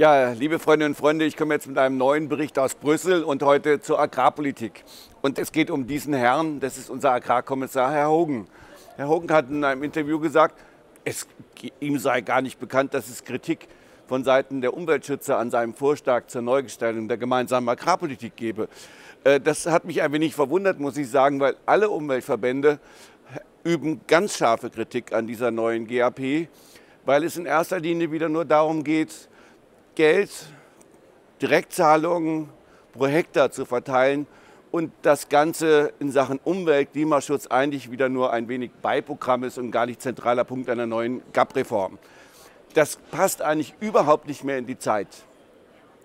Ja, liebe Freundinnen und Freunde, ich komme jetzt mit einem neuen Bericht aus Brüssel und heute zur Agrarpolitik. Und es geht um diesen Herrn, das ist unser Agrarkommissar, Herr Hogan. Herr Hogan hat in einem Interview gesagt, es, ihm sei gar nicht bekannt, dass es Kritik von Seiten der Umweltschützer an seinem Vorschlag zur Neugestaltung der gemeinsamen Agrarpolitik gebe. Äh, das hat mich ein wenig verwundert, muss ich sagen, weil alle Umweltverbände üben ganz scharfe Kritik an dieser neuen GAP, weil es in erster Linie wieder nur darum geht, Geld, Direktzahlungen pro Hektar zu verteilen und das Ganze in Sachen Umwelt, Klimaschutz eigentlich wieder nur ein wenig Beiprogramm ist und gar nicht zentraler Punkt einer neuen GAP-Reform. Das passt eigentlich überhaupt nicht mehr in die Zeit.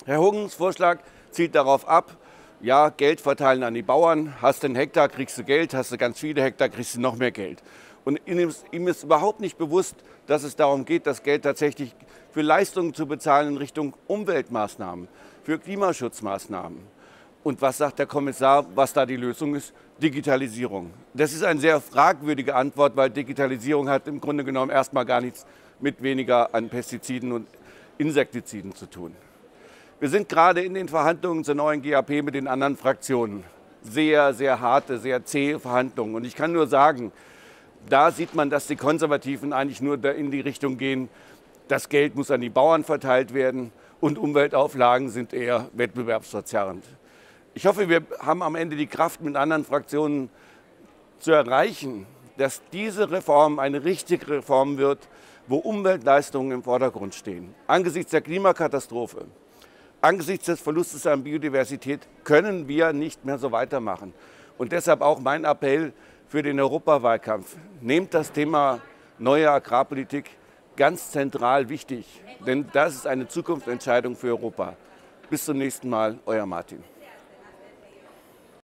Herr Hugens Vorschlag zielt darauf ab, ja, Geld verteilen an die Bauern, hast du einen Hektar, kriegst du Geld, hast du ganz viele Hektar, kriegst du noch mehr Geld. Und ihm ist überhaupt nicht bewusst, dass es darum geht, das Geld tatsächlich für Leistungen zu bezahlen in Richtung Umweltmaßnahmen, für Klimaschutzmaßnahmen. Und was sagt der Kommissar, was da die Lösung ist? Digitalisierung. Das ist eine sehr fragwürdige Antwort, weil Digitalisierung hat im Grunde genommen erstmal gar nichts mit weniger an Pestiziden und Insektiziden zu tun. Wir sind gerade in den Verhandlungen zur neuen GAP mit den anderen Fraktionen. Sehr, sehr harte, sehr zähe Verhandlungen. Und ich kann nur sagen, da sieht man, dass die Konservativen eigentlich nur in die Richtung gehen, das Geld muss an die Bauern verteilt werden und Umweltauflagen sind eher wettbewerbsverzerrend. Ich hoffe, wir haben am Ende die Kraft, mit anderen Fraktionen zu erreichen, dass diese Reform eine richtige Reform wird, wo Umweltleistungen im Vordergrund stehen. Angesichts der Klimakatastrophe, angesichts des Verlustes an Biodiversität können wir nicht mehr so weitermachen. Und deshalb auch mein Appell, für den Europawahlkampf. Nehmt das Thema neue Agrarpolitik ganz zentral wichtig, denn das ist eine Zukunftsentscheidung für Europa. Bis zum nächsten Mal, euer Martin.